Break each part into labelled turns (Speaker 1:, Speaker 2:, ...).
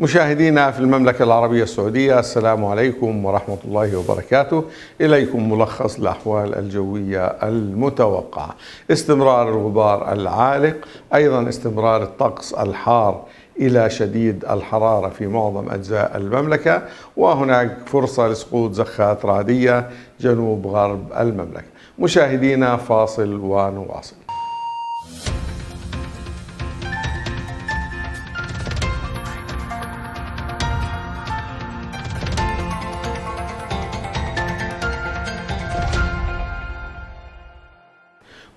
Speaker 1: مشاهدينا في المملكة العربية السعودية السلام عليكم ورحمة الله وبركاته. إليكم ملخص الأحوال الجوية المتوقعة. استمرار الغبار العالق أيضا استمرار الطقس الحار إلى شديد الحرارة في معظم أجزاء المملكة. وهناك فرصة لسقوط زخات رعدية جنوب غرب المملكة. مشاهدينا فاصل ونواصل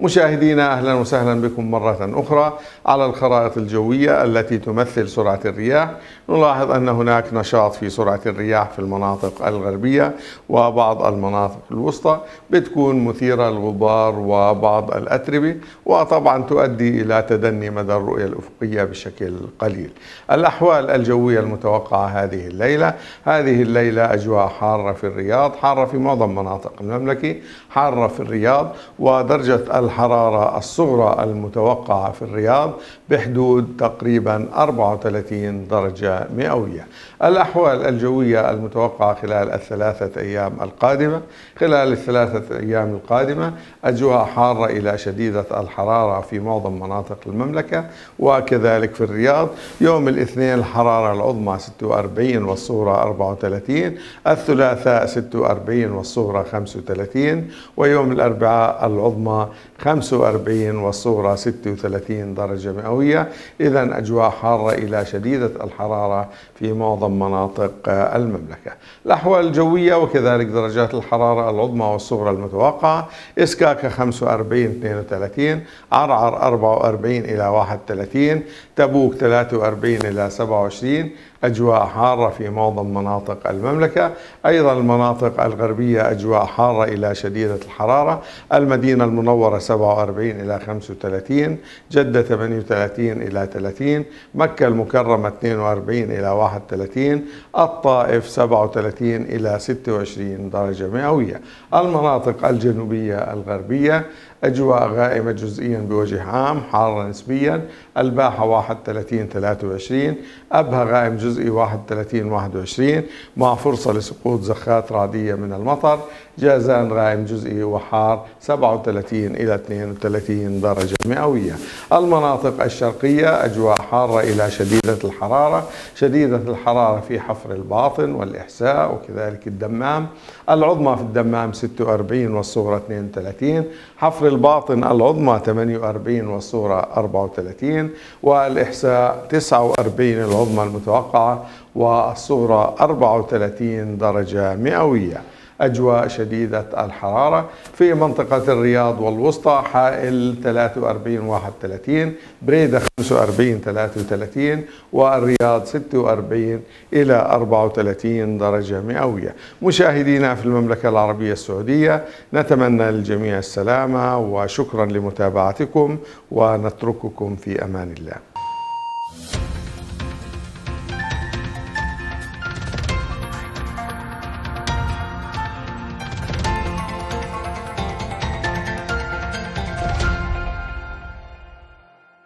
Speaker 1: مشاهدينا أهلا وسهلا بكم مرة أخرى على الخرائط الجوية التي تمثل سرعة الرياح، نلاحظ أن هناك نشاط في سرعة الرياح في المناطق الغربية وبعض المناطق الوسطى بتكون مثيرة للغبار وبعض الأتربة وطبعا تؤدي إلى تدني مدى الرؤية الأفقية بشكل قليل. الأحوال الجوية المتوقعة هذه الليلة، هذه الليلة أجواء حارة في الرياض، حارة في معظم مناطق المملكة، حارة في الرياض ودرجة الحرارة الصغرى المتوقعة في الرياض بحدود تقريبا 34 درجة مئوية. الأحوال الجوية المتوقعة خلال الثلاثة أيام القادمة خلال الثلاثة أيام القادمة أجواء حارة إلى شديدة الحرارة في معظم مناطق المملكة وكذلك في الرياض يوم الاثنين الحرارة العظمى 46 والصغرى 34 الثلاثاء 46 والصغرى 35 ويوم الأربعاء العظمى 45 والصغرى 36 درجة مئوية. إذا أجواء حارة إلى شديدة الحرارة في معظم مناطق المملكة. الأحوال الجوية وكذلك درجات الحرارة العظمى والصغرى المتوقعة. إسكاكا 45 32 عرعر 44 إلى 31 تبوك 43 إلى 27 أجواء حارة في معظم مناطق المملكة. أيضا المناطق الغربية أجواء حارة إلى شديدة الحرارة. المدينة المنورة 47 إلى 35 جدة 38 إلى 30 مكة المكرمة 42 إلى 31 الطائف 37 إلى 26 درجة مئوية. المناطق الجنوبية الغربية أجواء غائمة جزئيا بوجه عام حارة نسبيا الباحة 31 23 أبها غائم جزئي 31 21 مع فرصة لسقوط زخات رعدية من المطر جازان غائم جزئي وحار 37 إلى 32 درجة مئوية. المناطق الشرقية أجواء حارة إلى شديدة الحرارة شديدة الحرارة في حفر الباطن والإحساء وكذلك الدمام. العظمى في الدمام 46 والصغرى 32 حفر الباطن العظمى 48 والصغرى 34 والإحساء 49 العظمى المتوقعة والصغرى 34 درجة مئوية. أجواء شديدة الحرارة في منطقة الرياض والوسطى حائل 43 31 بريدة 45 33 والرياض 46 إلى 34 درجة مئوية. مشاهدينا في المملكة العربية السعودية نتمنى للجميع السلامة وشكرا لمتابعتكم ونترككم في أمان الله.